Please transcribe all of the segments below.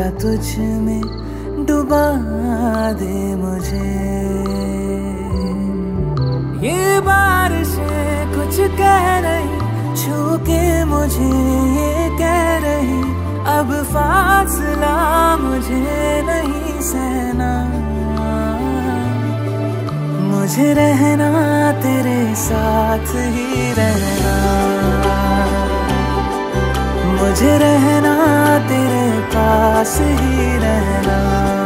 थोड़ा तुझ में डुबा दे मुझे। ये बारिश कुछ कह रही छू के मुझे ये कह रही, अब फासला मुझे नहीं सहना। मुझे रहना तेरे साथ ही रहना। मुझे रहना तेरे पास ही रहना।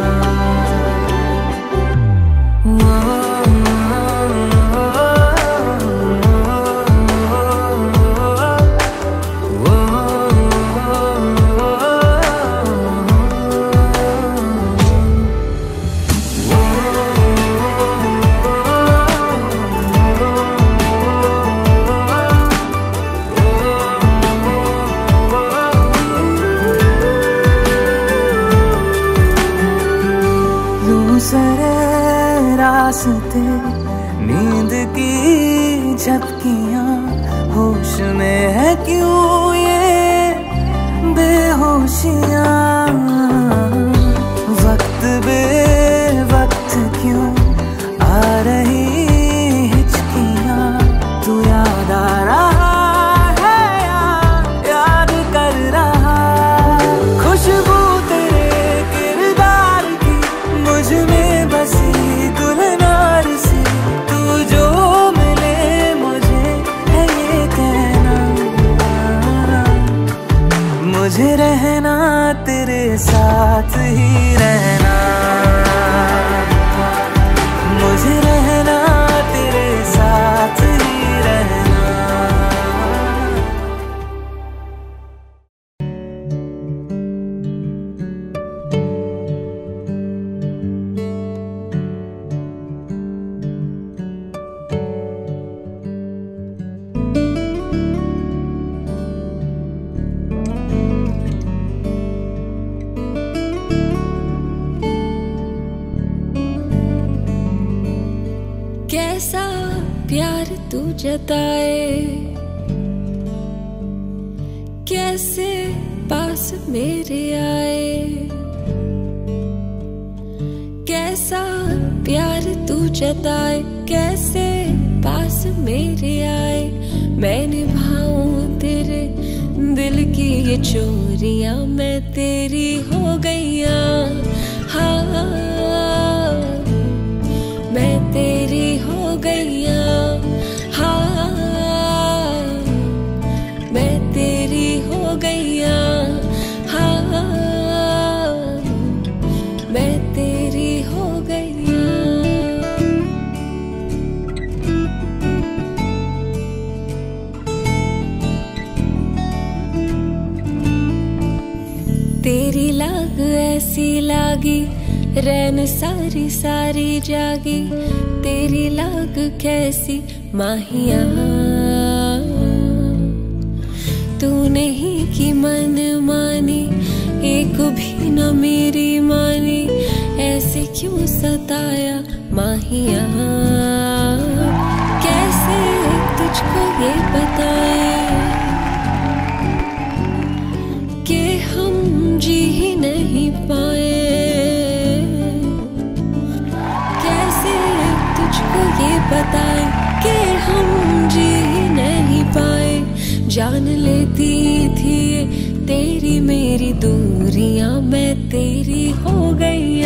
心啊。ऐसा प्यार तू जताए, कैसे पास मेरे आए? मैं निभाऊं तेरे दिल की ये चोरिया, मैं तेरी हो गई हाँ मैं तेरी रैन सारी सारी जागी, तेरी लाग कैसी माहिया। तू नहीं की मन मानी, एक भी न मेरी मानी, ऐसे क्यों सताया माहिया? कैसे तुझको ये बताया बताए कि हम जी नहीं पाए। जान लेती थी तेरी मेरी दूरियाँ, मैं तेरी हो गई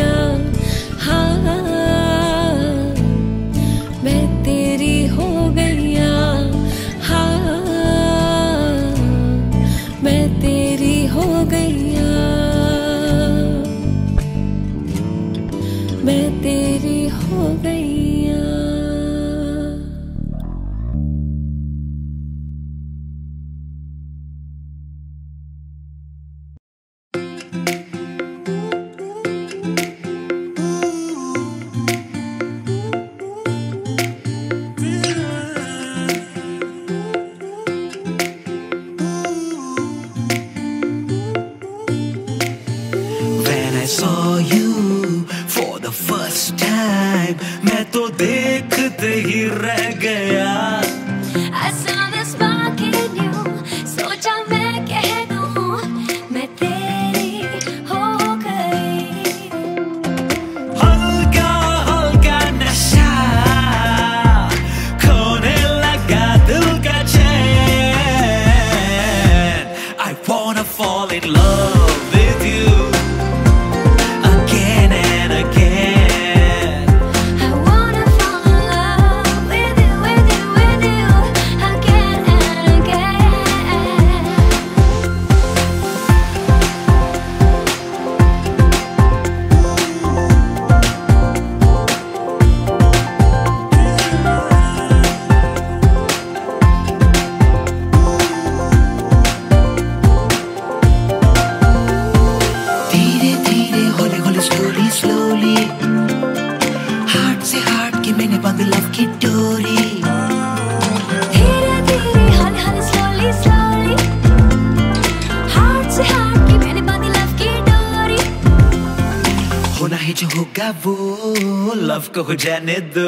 लोग जाने दो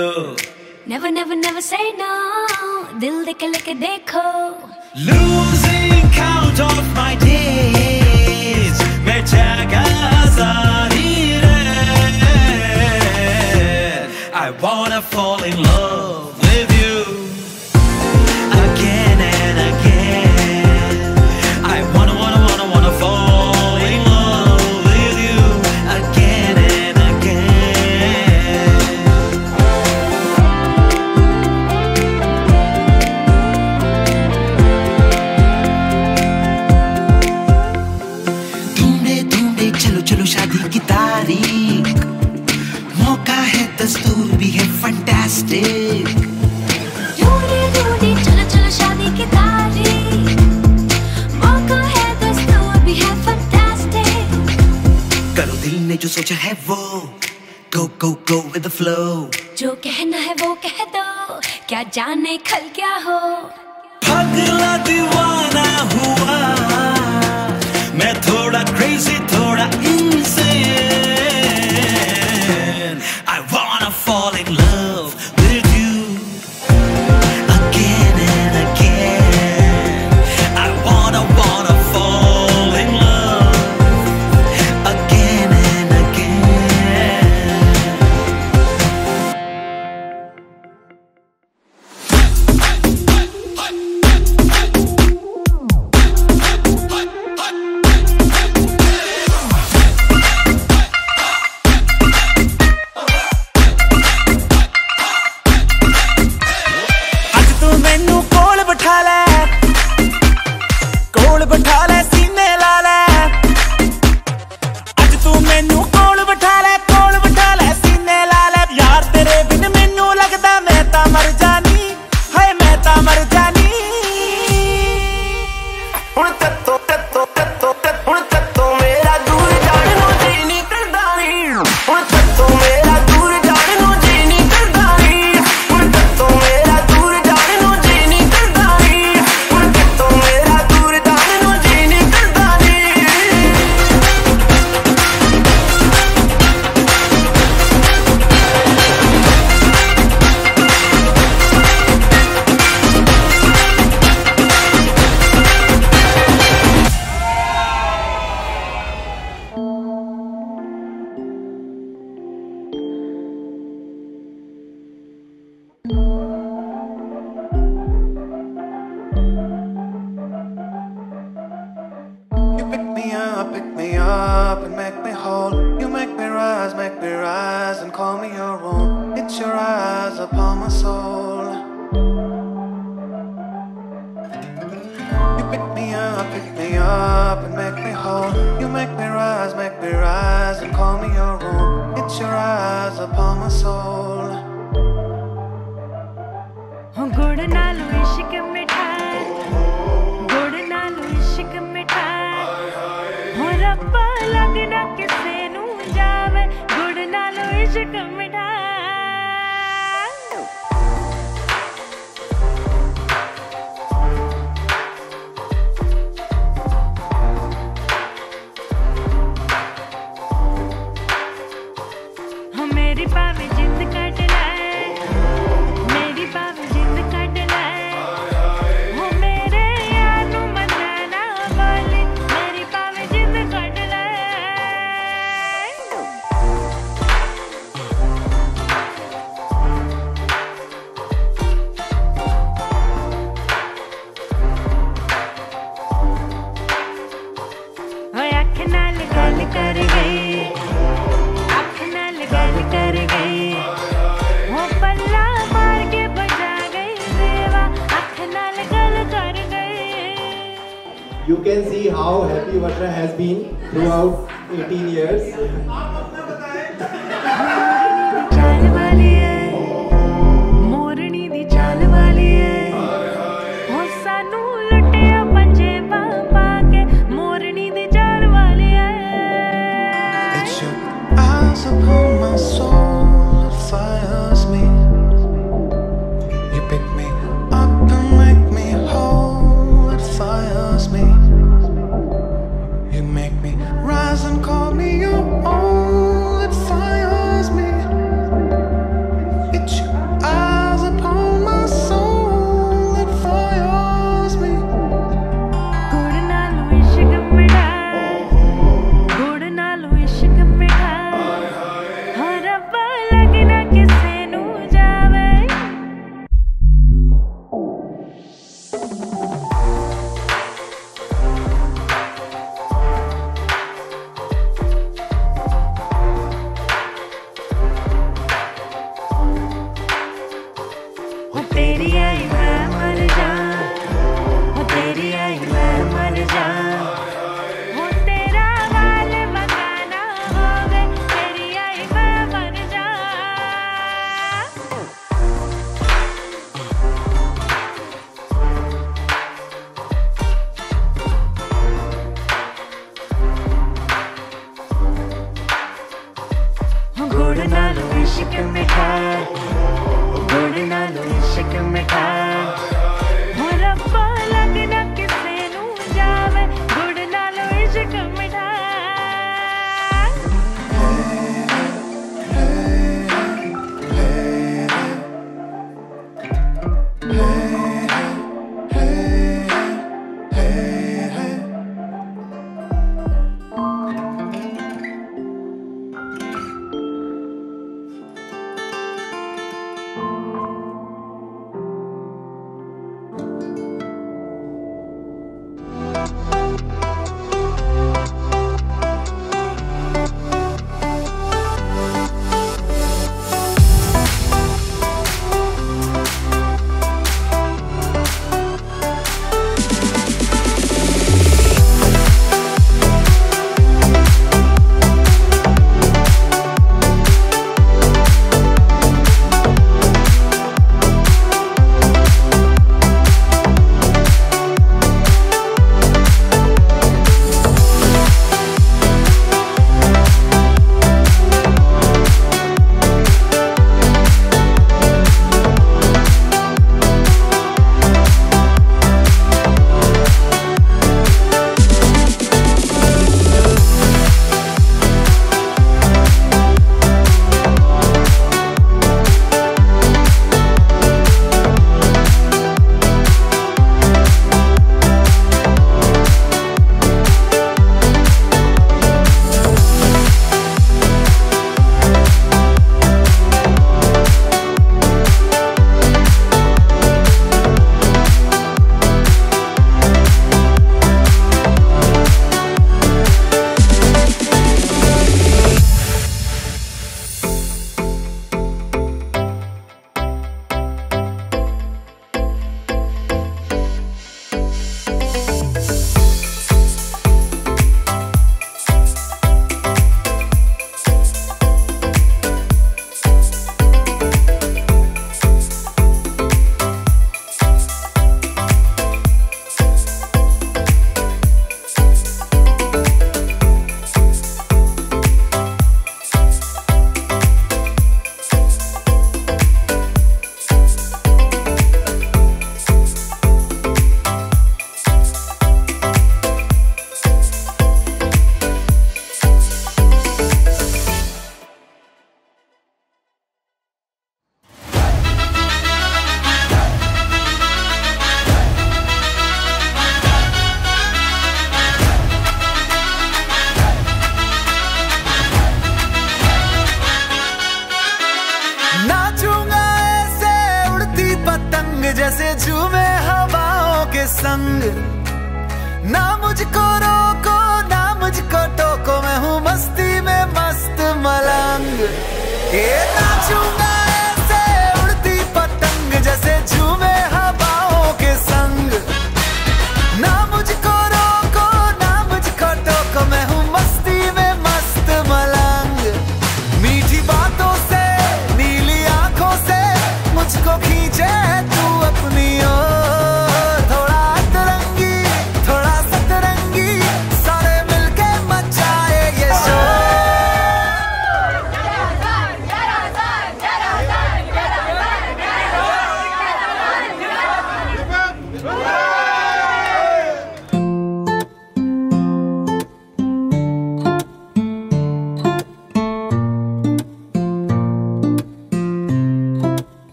up and make me whole. You make me rise, make me rise, and call me your own. It's your eyes upon my soul. गुड़ नालो इश्क मिठाई गुड़ नालो इश्क मिठाई हो रब्बा लगना किसे नू जावे गुड़ You can see how happy Vatra has been throughout 18 years.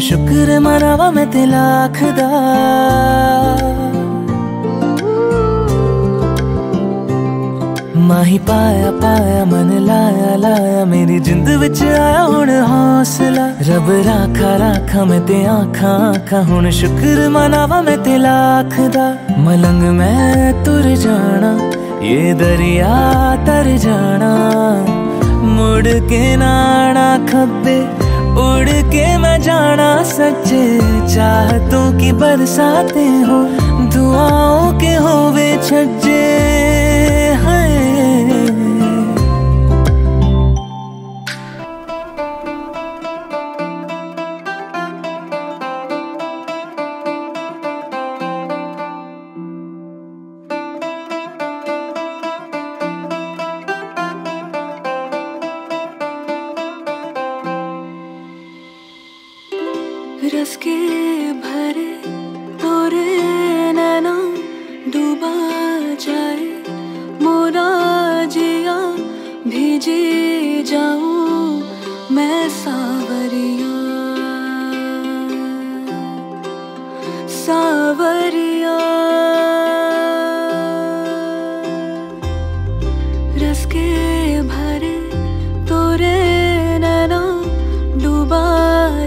ਸ਼ੁਕਰ ਮਨਾਵਾ ਮੈਂ ਤੇ ਲੱਖ ਦਾ। ਮਾਹੀ ਪਾਇਆ ਪਾਇਆ, ਮਨ ਲਾਇਆ ਲਾਇਆ, ਮੇਰੀ ਜਿੰਦ ਵਿੱਚ ਆਇਆ ਹੁਣ ਹੌਸਲਾ। ਰੱਬ ਰਾਖਾ ਰਾਖਾ, ਮੈਂ ਤੇ ਆਖਾਂ ਆਖਾਂ, ਹੁਣ ਸ਼ੁਕਰ ਮਨਾਵਾ ਮੈਂ ਤੇ ਲੱਖ ਦਾ। ਮਲੰਗ ਮੈਂ ਤੁਰ ਜਾਣਾ, ਇਹ ਦਰਿਆ ਤਰ ਜਾਣਾ। ਮੁੜ ਕੇ ਨਾਣਾ ਖੱਬੇ उड़ के मैं जाना सच चाहतों की बरसाते हो दुआओं के होवे छज्जे।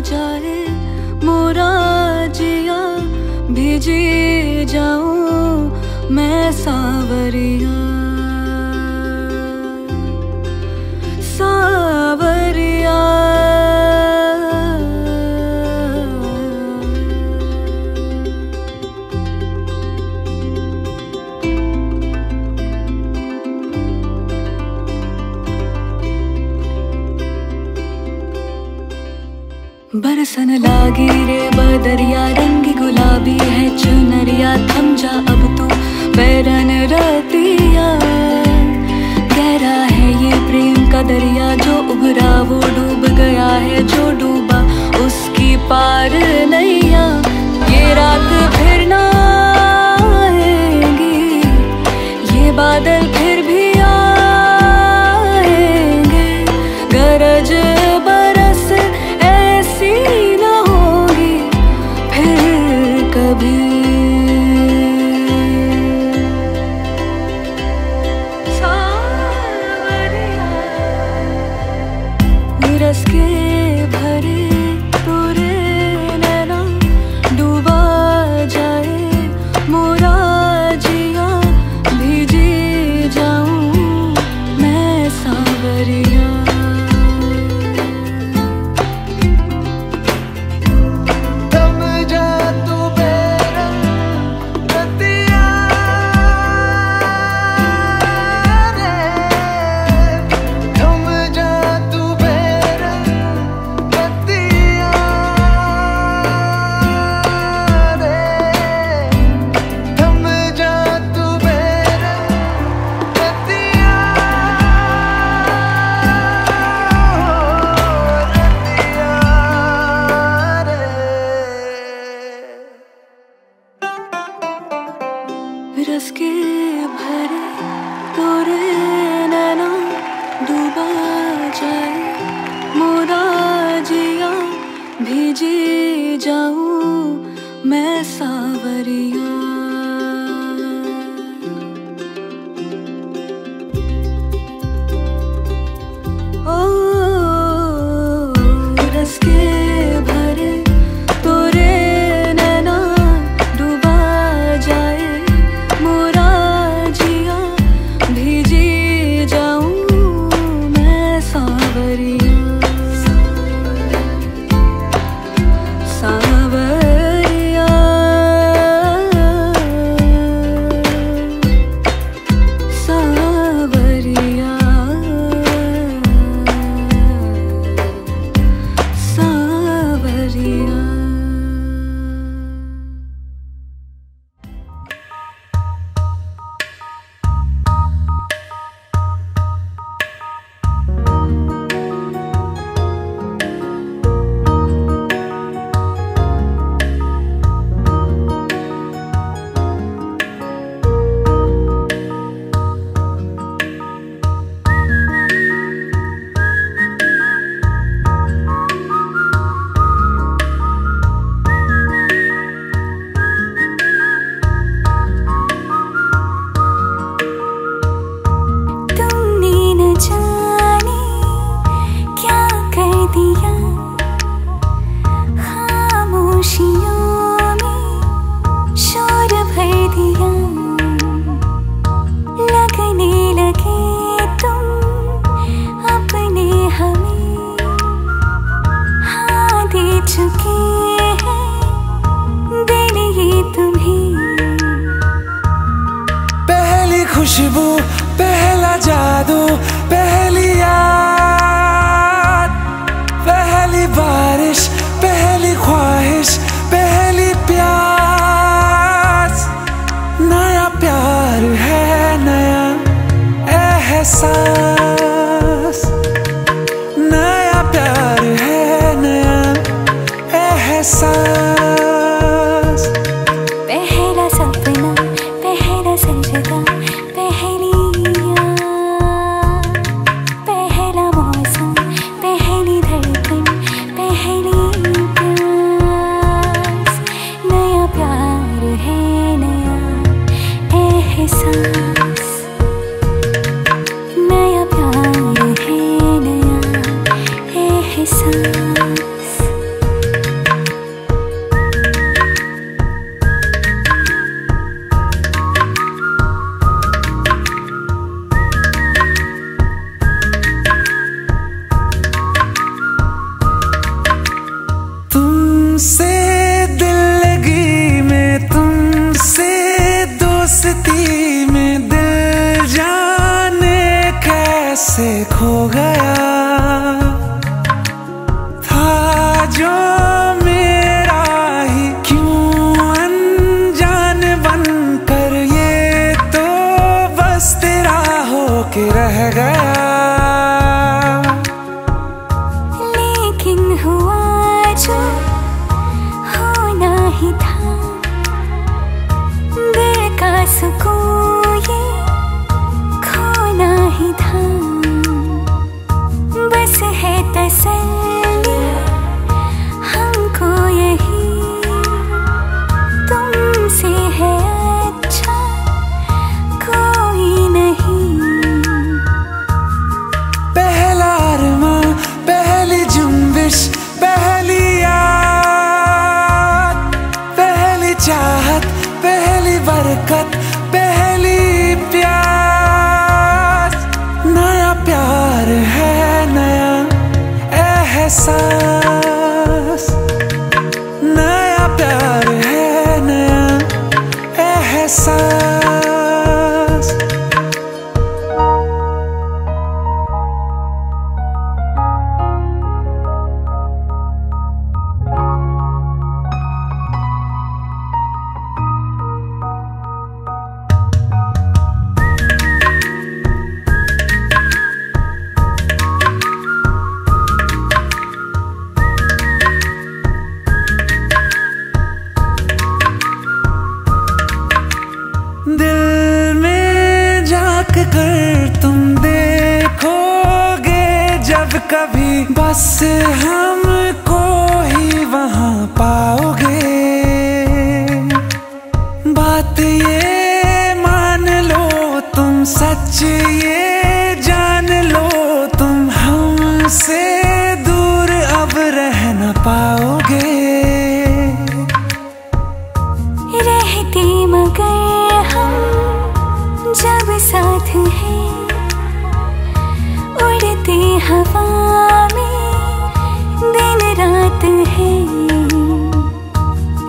जाए मोरा जिया भीजी जाऊँ मैं सावरिया बरसन लागी रे बदरिया, रंग गुलाबी है चुनरिया, थम जा अब तू बैरन रतिया। गहरा है ये प्रेम का दरिया, जो उभरा वो डूब गया है, जो डूबा उसकी पार नैया। ये रात फिर ना आएगी, ये बादल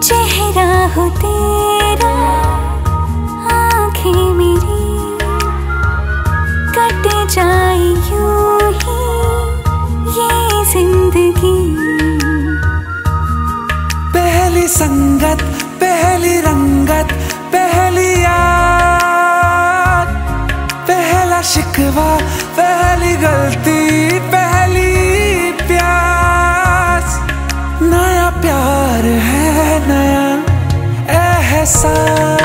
चेहरा हो तेरा पहली संगत पहली रंगत पहली याद पहला शिकवा पहली गलती पहली essa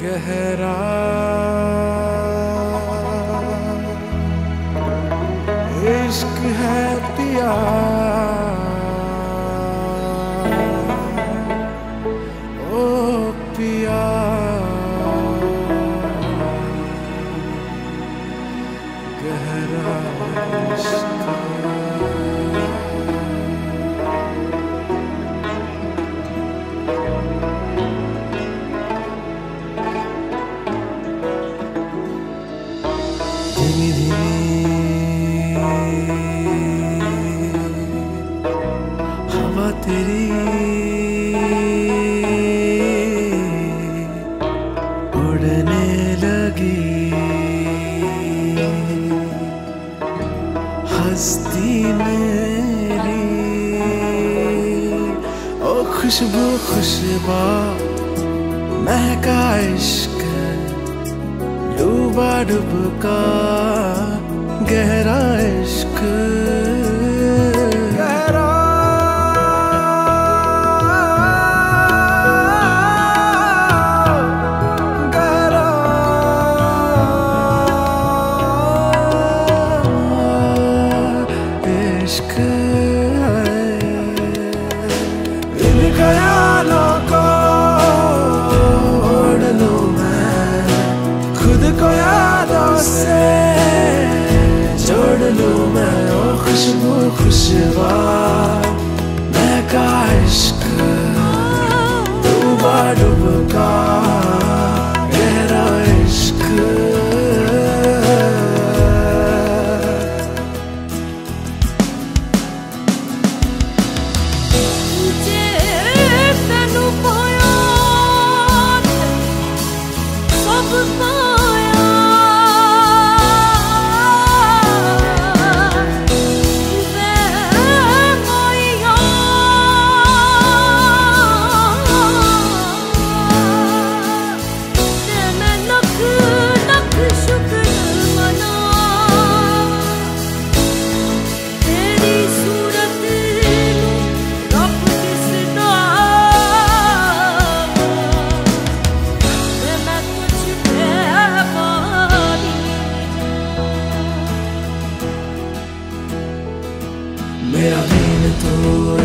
गहरा इश्क है पिया खुशबू खुशबा महका इश्क डूबा डुबका गहरा तू,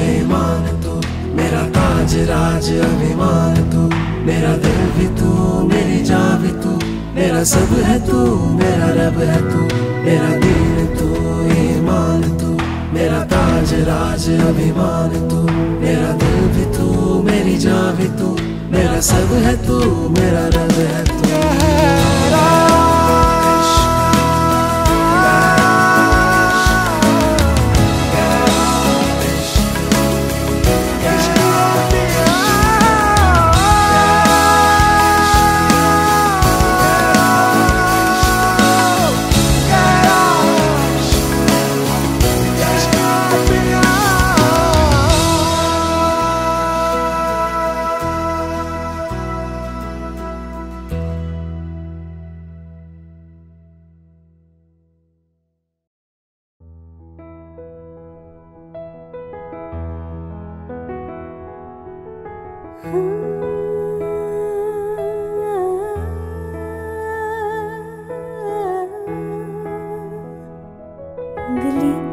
ईमान तू, मेरा ताज राज अभिमान तू, मेरा दिल भी तू, मेरी जान भी तू, मेरा सब है तू, मेरा रब है तू, मेरा दीन तू, ईमान तू, मेरा ताज राज अभिमान तू, मेरा दिल भी तू, मेरी जान भी तू, मेरा सब है तू, मेरा रब है तू।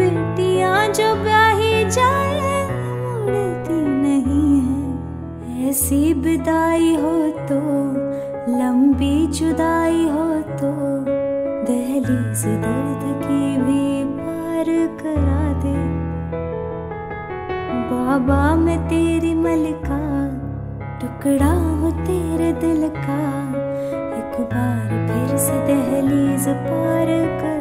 बेटियाँ जो ब्याही जाए मुड़ती नहीं है। ऐसी विदाई हो तो लंबी जुदाई हो तो दहलीज दर्द की भी पार करा दे। बाबा, मैं तेरी मलिका, टुकड़ा हूँ तेरे दिल का। एक बार फिर से दहलीज पार करा